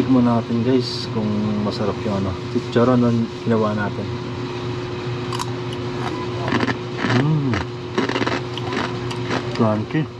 Tikman natin guys kung masarap yung ano. Chicharon na ginawa natin. Mmm. Crunchy.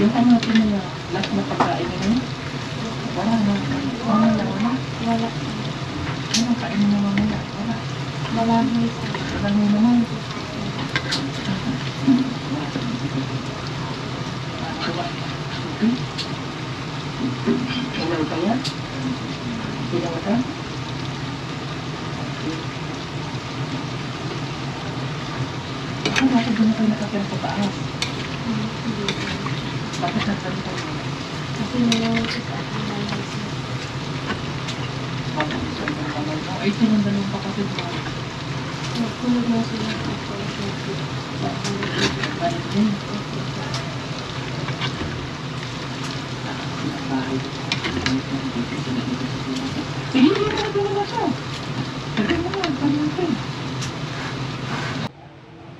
Yung ano natin na last na pagkain nyo? Wala na. Wala na, wala. Wala. Ano kain mo mamaya? Wala. Wala mo isa. Wala mo naman. Ilaw kaya? Ilaw ka? Ano bakit doon kayo nakapyan sa taas? Bakit nasan ko? Ay, sinundan pa kasi ba? Nagkulog na sila. Sige, hindi na. Sige mo tanong ko.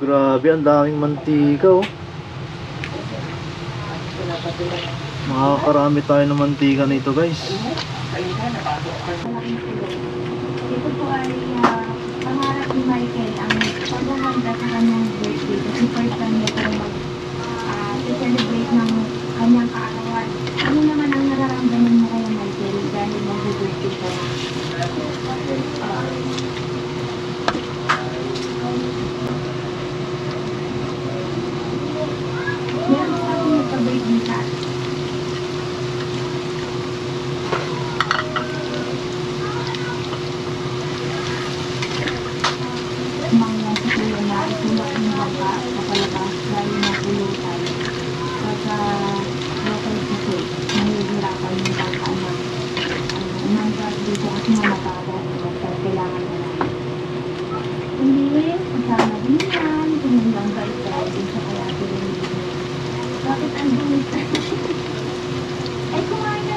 Grabe, ang daming mantika oh. Makakarami tayo ng mantika nito guys. Ito po ay ah, pangarap ni Michael ang paghahanda sa kanyang birthday. Kasi first time niya po mag ah, celebrate ng kanyang kaarawan. Ano naman ang nararamdaman mo kaya Michael dahil mag-birthday ko? Meron sa akin nagka-birthday sa mga siguro na itulak ng bangka sa palabas dahil napulutan. Sabihan, tumundang ba ito din sa kaya rin. Bakit ang dungit? Ay, kumain na.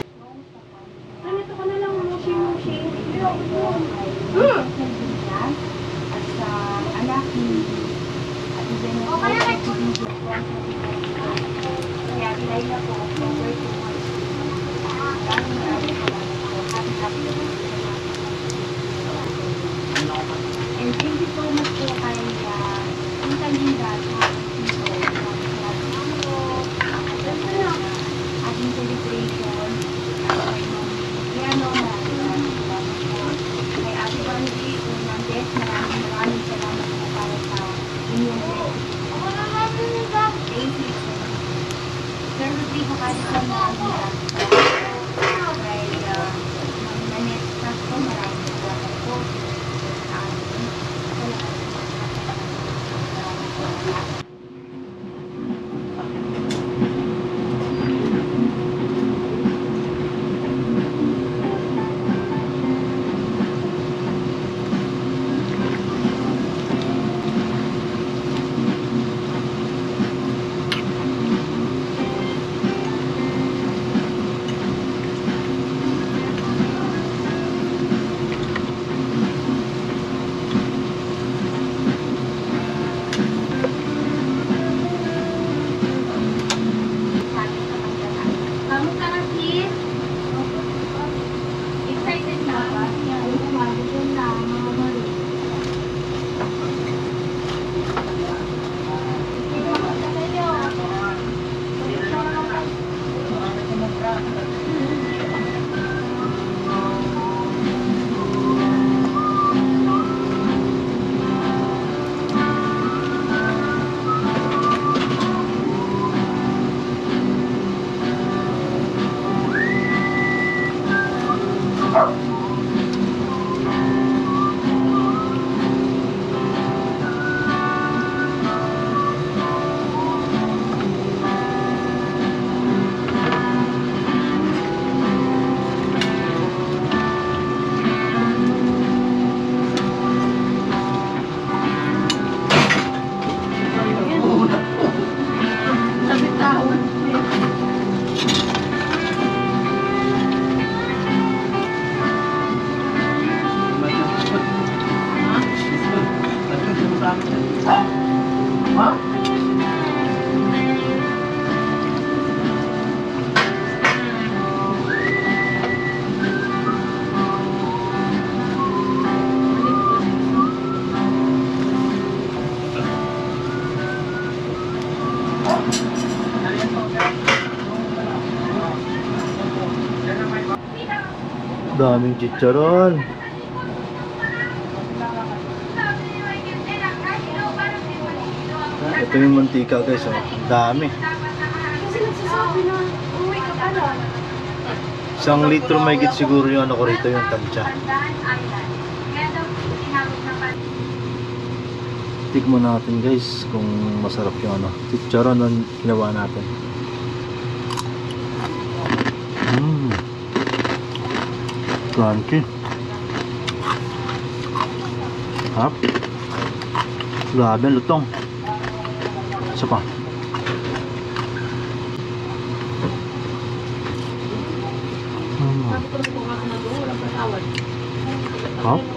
Ano ito ka na lang, mushi-mushi. At sa anak ni at kaya kay kaya nilay na po Kamusta ka, Daming chicharon. Ito yung mantika guys, oh. Dami. Kasi nagsasabi na, uwi ka pala. Isang litro may git siguro yung ano ko rito, yung tansya. Tikmo natin guys kung masarap yung ano. Chicharon na ginawa natin. Crunchy. Hap. Grabe, lutong. Isa pa. Mm. Hap.